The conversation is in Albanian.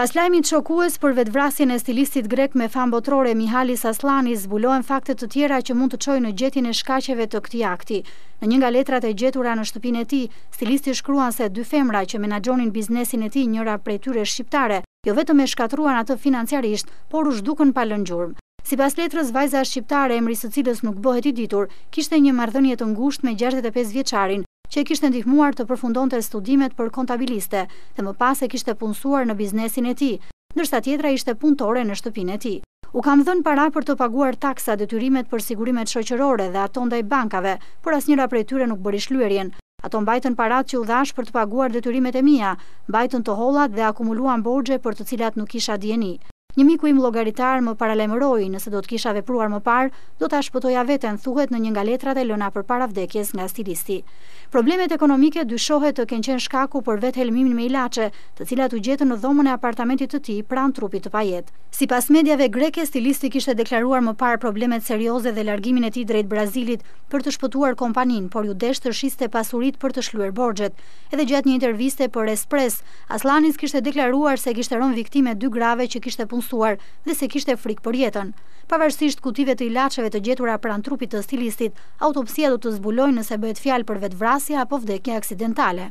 Pas lajmit shokues për vetëvrasjen e stilistit grek me famë botërore Mihalis Asllani, zbulohen fakte të tjera që mund të çojnë në gjetjen e shkaqeve të këtij akti. Në një nga letrat e gjetura në shtëpinë e tij, stilisti shkruan se dy femra që menaxhonin biznesin e tij njëra prej tyre shqiptare, jo vetëm e shkatërruan atë financiarisht, por u zhdukën pa lënë gjurmë. Sipas letrës, vajza shqiptare, emri i së cilës nuk bëhet i ditur, kishte një marrëdhënie të ngushtë me gjashtëdhjetë e pesë vjeçarin, që e kishte ndihmuar të përfundonte studimet për kontabiliste dhe më pas e kishte punësuar në biznesin e tij, ndërsa tjetra ishte punëtore në shtëpinë e tij. U kam dhënë para për të paguar taksa, detyrimet për sigurimet shoqërore dhe ato ndaj bankave, por asnjëra prej tyre nuk bëri shlyerjen. Ato mbajtën paratë që u dhashë për të paguar detyrimet e mia, mbajtën të hollat dhe akumuluan borxhe për të cilat nuk kisha dijeni. Një miku im llogaritar më paralajmëroi, nëse do të kisha vepruar më parë, do ta shpëtoja veten, thuhet në një nga letrat e lëna përpara vdekjes nga stilisti. Problemet ekonomike dyshohet të kenë qenë shkaku për vetëhelmimin me ilaçe, të cilat u gjetën në dhomën e apartamentit të tij pranë trupit të pajetë. Sipas mediave greke, stilisti kishte deklaruar më parë problemet serioze dhe largimin e tij drejt Brazilit për të shpëtuar kompaninë, por iu desh të shiste pasuritë për të shlyer borxhet. Edhe gjatë një interviste për Espress, Asllanis kishte deklaruar se kishte rënë viktimë e dy grave që kishte punësuar dhe se kishte frikë për jetën. Pavarësisht kutive të ilaçeve të gjetura pranë trupit të stilistit, autopsia do të zbulojë nëse bëhet fjalë për vetëvrasje apo vdekje aksidentale.